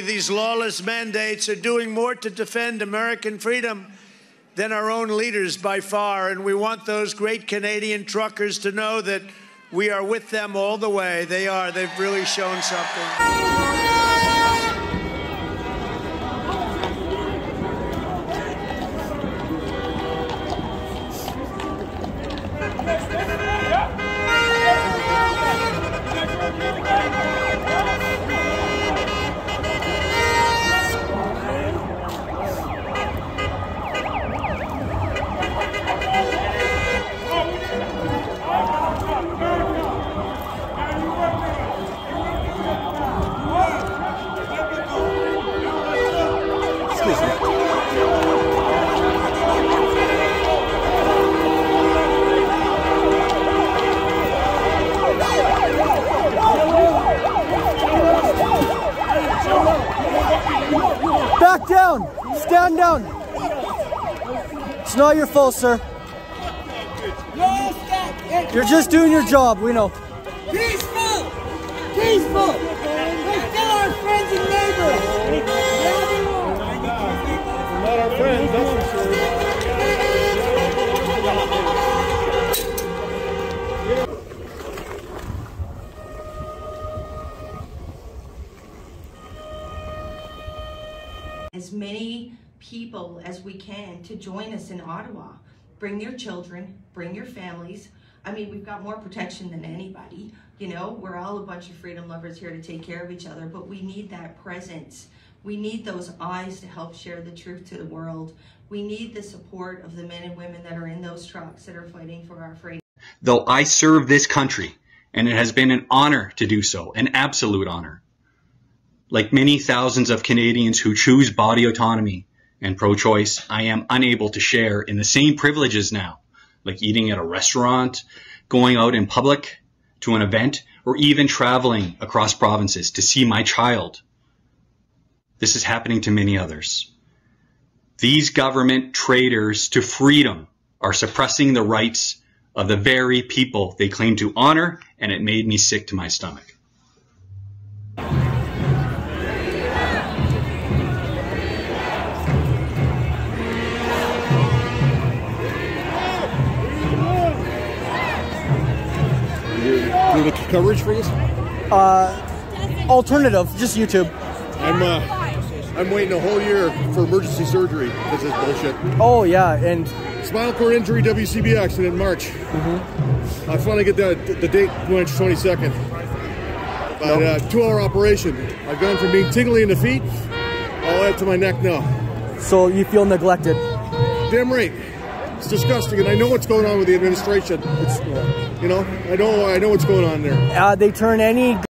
These lawless mandates are doing more to defend American freedom than our own leaders by far. And we want those great Canadian truckers to know that we are with them all the way. They are. They've really shown something. Back down! Stand down! It's not your fault, sir. You're just doing your job, we know. Peaceful! Peaceful! We're still our friends and neighbors! Not our friends, that's for sure. As many people as we can to join us in Ottawa. Bring your children, bring your families. I mean, we've got more protection than anybody. You know, we're all a bunch of freedom lovers here to take care of each other, but we need that presence. We need those eyes to help share the truth to the world. We need the support of the men and women that are in those trucks that are fighting for our freedom. Though I serve this country, and it has been an honor to do so, an absolute honor. Like many thousands of Canadians who choose body autonomy and pro-choice, I am unable to share in the same privileges now, like eating at a restaurant, going out in public to an event, or even traveling across provinces to see my child. This is happening to many others. These government traitors to freedom are suppressing the rights of the very people they claim to honor, and it made me sick to my stomach. Do the coverage for this? Alternative, just YouTube. I'm uh, I'm waiting a whole year for emergency surgery this bullshit. Oh, yeah, and Spinal cord injury, WCB accident in March. I finally get the the date March 22nd. But uh, two hour operation. I've gone from being tingly in the feet all the way up to my neck now. so you feel neglected. Damn right. It's disgusting, and I know what's going on with the administration. It's, you know, I know I know what's going on there. Uh, they turn any